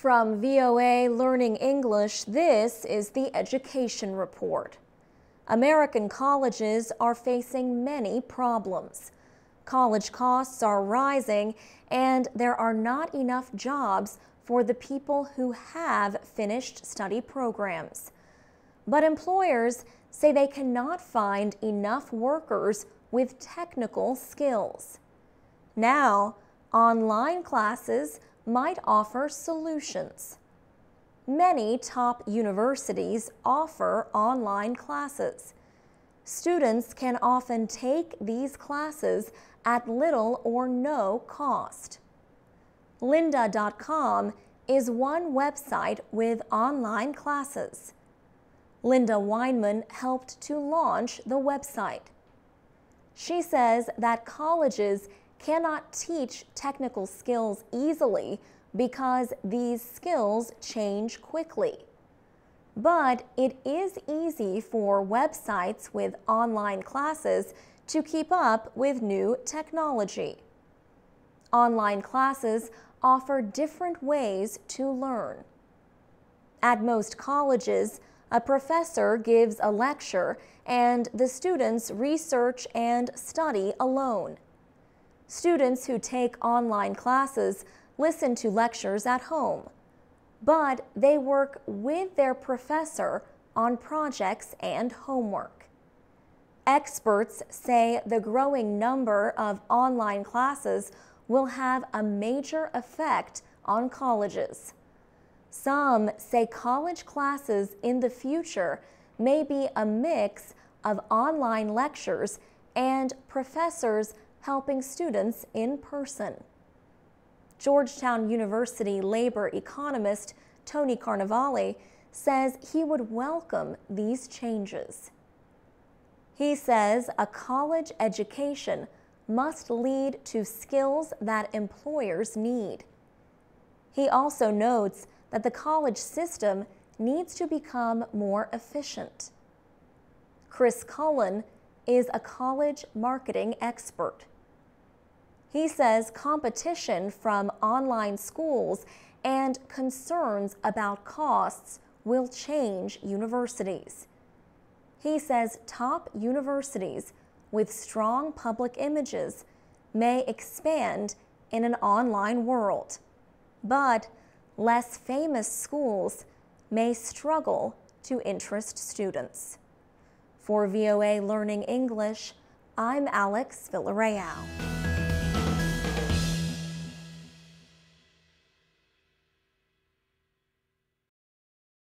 From VOA Learning English, this is the Education Report. American colleges are facing many problems. College costs are rising, and there are not enough jobs for the people who have finished study programs. But employers say they cannot find enough workers with technical skills. Now, online classes might offer solutions. Many top universities offer online classes. Students can often take these classes at little or no cost. Lynda.com is one website with online classes. Lynda Weinman helped to launch the website. She says that colleges cannot teach technical skills easily because these skills change quickly. But it is easy for websites with online classes to keep up with new technology. Online classes offer different ways to learn. At most colleges, a professor gives a lecture and the students research and study alone. Students who take online classes listen to lectures at home, but they work with their professor on projects and homework. Experts say the growing number of online classes will have a major effect on colleges. Some say college classes in the future may be a mix of online lectures and professors helping students in person. Georgetown University labor economist Tony Carnevale says he would welcome these changes. He says a college education must lead to skills that employers need. He also notes that the college system needs to become more efficient. Chris Cullen is a college marketing expert. He says competition from online schools and concerns about costs will change universities. He says top universities with strong public images may expand in an online world, but less famous schools may struggle to interest students. For VOA Learning English, I'm Alex Villarreal.